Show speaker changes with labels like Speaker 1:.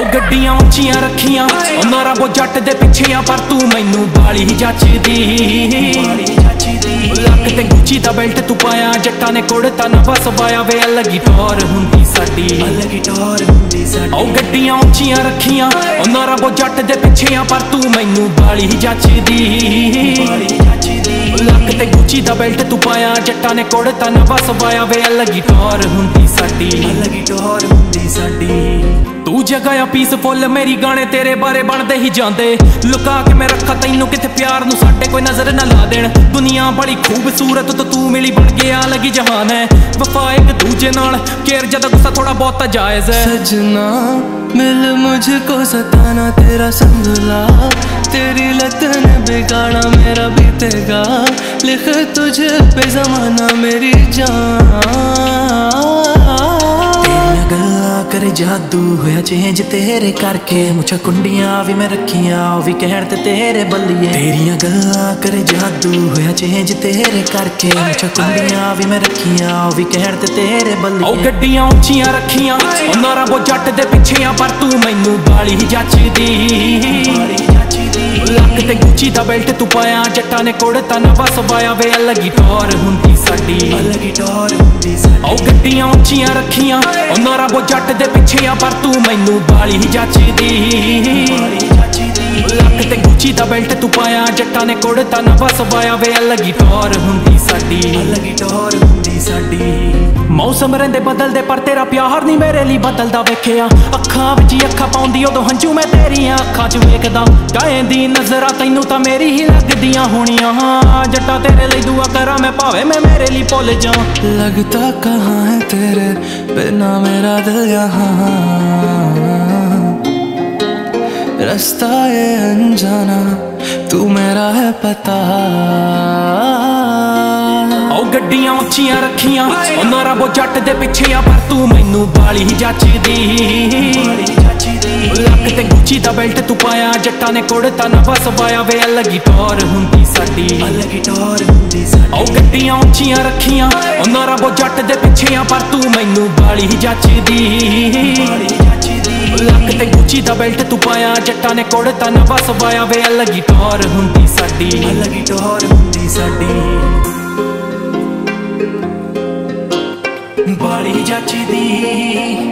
Speaker 1: ਗੱਡੀਆਂ ਉੱਚੀਆਂ ਰੱਖੀਆਂ ਉਹਨਾਂ ਰੱਬੋ ਜੱਟ ਦੇ ਪਿੱਛੇ ਆ ਪਰ ਤੂੰ ਮੈਨੂੰ ਬਾਲੀ ਹੀ ਜੱਚਦੀ। ਲੱਕ ਤੇ ਗੁੱਚੀ ਦਾ ਬੈਲਟ ਤੂੰ ਪਾਇਆ ਜੱਟਾਂ ਨੇ ਕੁੜਤਾ ਨਾ ਬਸ ਪਾਇਆ ਵੇ ਅਲੱਗੀ ਟੌਰ ਹੁੰਦੀ ਸਾਡੀ।
Speaker 2: ਅਲੱਗੀ ਟੌਰ ਹੁੰਦੀ ਸਾਡੀ।
Speaker 1: ਉਹ ਗੱਡੀਆਂ ਉੱਚੀਆਂ ਰੱਖੀਆਂ ਉਹਨਾਂ ਰੱਬੋ ਜੱਟ ਦੇ ਪਿੱਛੇ ਆ ਪਰ ਤੂੰ ਮੈਨੂੰ ਬਾਲੀ ਹੀ ਜੱਚਦੀ। ਲੱਕ ਤੇ ਗੁੱਚੀ ਦਾ ਬੈਲਟ ਤੂੰ ਪਾਇਆ ਜੱਟਾਂ ਨੇ ਕੁੜਤਾ ਨਾ ਬਸ ਪਾਇਆ ਵੇ ਅਲੱਗੀ ਟੌਰ ਹੁੰਦੀ ਸਾਡੀ।
Speaker 2: ਅਲੱਗੀ ਟੌਰ ਹੁੰਦੀ ਸਾਡੀ।
Speaker 1: ਜਗ੍ਹਾ ਆ ਪੀਸਫੁੱਲ ਮੇਰੀ ਗਾਣੇ ਤੇਰੇ ਬਾਰੇ ਬਣਦੇ ਹੀ ਜਾਂਦੇ ਲੁਕਾ ਕੇ ਮੈਂ ਰੱਖਾ ਤੈਨੂੰ ਕਿਤੇ ਪਿਆਰ ਨੂੰ ਸਾਡੇ ਕੋਈ ਨਜ਼ਰ ਨਾ ਲਾ ਦੇਣ ਦੁਨੀਆ ਬੜੀ ਖੂਬਸੂਰਤ ਤੇ ਤੂੰ ਮਿਲੀ ਬਣ ਗਿਆ ਲੱਗੀ ਜਹਾਨ ਹੈ ਵਫਾ ਇੱਕ ਦੂਜੇ ਨਾਲ ਕੇਰ ਜਦ ਗੁੱਸਾ ਥੋੜਾ ਬਹੁਤ ਜਾਇਜ਼ ਹੈ
Speaker 2: सजना मिल मुझको सताना तेरा संगला तेरी लत ने बिगाड़ा मेरा बीतेगा लिख तुझ पे जमाना मेरी ਜਾਨ ਗੱਲਾਂ ਕਰ ਜਾਦੂ ਹੋਇਆ ਚੇਂਜ ਤੇਰੇ ਕਰਕੇ। ਮੁੱਛਾਂ ਕੁੰਡੀਆਂ ਵੀ ਮੈਂ ਰੱਖੀਆਂ ਉਹ ਵੀ ਕਹਿਣ ਤੇ ਤੇਰੇ ਬੱਲੀਏ। ਤੇਰੀਆਂ ਗੱਲਾਂ ਕਰ ਜਾਦੂ ਹੋਇਆ ਚੇਂਜ ਤੇਰੇ ਕਰਕੇ। ਮੁੱਛਾਂ ਕੁੰਡੀਆਂ ਵੀ ਮੈਂ ਰੱਖੀਆਂ ਉਹ ਵੀ ਕਹਿਣ ਤੇ ਤੇਰੇ
Speaker 1: ਉਹ
Speaker 2: ਬੱਲੀਏ
Speaker 1: ਗੱਡੀਆਂ ਉੱਚੀਆਂ ਰੱਖੀਆਂ ਉਹਨਾਂ ਰੱਬੋ ਜੱਟ ਦੇ ਪਿੱਛੇ ਆ ਪਰ ਤੂੰ ਮੈਨੂੰ ਬਾਲੀ ਹੀ ਜੱਚਦੀ। ਗੁੱਚੀ ਦਾ ਬੈਲਟ ਤੂੰ ਪਾਇਆ ਜੱਟਾਂ ਨੇ ਕੁੜਤਾ ਨਾ ਬਸ ਪਾਇਆ ਵੇ ਅਲੱਗੀ ਟੌਰ ਹੁੰਦੀ ਸਾਡੀ।
Speaker 2: ਅਲੱਗੀ ਟੌਰ ਹੁੰਦੀ ਸਾਡੀ।
Speaker 1: ਉਹ ਗੱਡੀਆਂ ਉੱਚੀਆਂ ਰੱਖੀਆਂ ਉਹਨਾਂ ਰੱਬੋ ਜੱਟ ਦੇ ਪਿੱਛੇ ਆ ਪਰ ਤੂੰ ਮੈਨੂੰ ਬਾਲੀ ਹੀ ਜੱਚਦੀ। ਲੱਕ ਤੇ ਗੁੱਚੀ ਦਾ ਬੈਲਟ ਤੂੰ ਪਾਇਆ ਜੱਟਾਂ ਨੇ ਕੁੜਤਾ ਨਾ ਵਸਵਾਇਆ ਵੇ ਅਲੱਗੀ ਟੌਰ ਹੁੰਦੀ ਸਾਡੀ।
Speaker 2: ਅਲੱਗੀ ਟੌਰ ਹੁੰਦੀ ਸਾਡੀ।
Speaker 1: ਮੌਸਮ ਰਹਿੰਦੇ ਬਦਲਦੇ ਪਰ ਤੇਰਾ ਪਿਆਰ ਨਹੀਂ ਮੇਰੇ ਲਈ ਬਦਲਦਾ ਵੇਖਿਆ। ਅੱਖਾਂ ਵਿੱਚ ਅੱਖਾਂ ਪਾਉਂਦੀ ਉਦੋਂ ਹੰਝੂ ਮੈਂ ਤੇਰੀਆਂ ਅੱਖਾਂ 'ਚ ਵੇਖਦਾ। ਕਾਹੇ ਦੀ ਨਜ਼ਰਾਂ ਤੈਨੂੰ ਤਾਂ ਮੇਰੀ ਹੀ ਲੱਗਦੀਆਂ ਹੋਣੀਆਂ। ਜੱਟਾ ਤੇਰੇ ਲਈ ਦੁਆ ਕਰਾਂ ਮੈਂ ਭਾਵੇਂ ਮੈਂ ਮੇਰੇ ਲਈ ਭੁੱਲ ਜਾ
Speaker 2: ਲੱਗਦਾ ਕਹਾਂ ਹੈ ਤੇਰੇ ਬਿਨਾ ਮੇਰਾ ਦਿਲ ਯਹਾਂ। रास्ता ये अनजाना तू मेरा है पता
Speaker 1: ਉਹ ਗੱਡੀਆਂ ਉੱਚੀਆਂ ਰੱਖੀਆਂ ਉਹਨਾਂ ਰੱਬੋ ਜੱਟ ਦੇ ਪਿੱਛੇ ਆ ਪਰ ਤੂੰ ਮੈਨੂੰ ਬਾਲੀ ਹੀ ਜੱਚਦੀ ਲੱਕ ਤੇ ਗੁੱਚੀ ਦਾ ਬੈਲਟ ਤੂੰ ਪਾਇਆ ਜੱਟਾਂ ਨੇ ਕੁੜਤਾ ਨਾ ਬਸ ਪਾਇਆ ਵੇ ਅਲੱਗੀ ਟੌਰ ਹੁੰਦੀ ਸਾਡੀ
Speaker 2: अलग टौर हुंदी साडी
Speaker 1: ਉਹ ਗੱਡੀਆਂ ਉੱਚੀਆਂ ਰੱਖੀਆਂ ਉਹਨਾਂ ਰੱਬੋ ਜੱਟ ਦੇ ਪਿੱਛੇ ਆ ਪਰ ਤੂੰ ਮੈਨੂੰ ਬਾਲੀ ਹੀ ਜੱਚਦੀ ਲੱਕ ਤੇ ਗੁੱਚੀ ਦਾ ਬੈਲਟ ਤੂੰ ਪਾਇਆ, ਜੱਟਾਂ ਨੇ ਕੋੜ ਤਾਂ ਨਵਾਂ ਸਵਾਇਆ ਵੇ, ਅਲੱਗੀ ਟੋਰ ਹੁੰਦੀ ਸਾਡੀ।
Speaker 2: ਅਲੱਗੀ ਟੋਰ ਹੁੰਦੀ ਸਾਡੀ।
Speaker 1: ਬਾਲੀ ਜੱਚਦੀ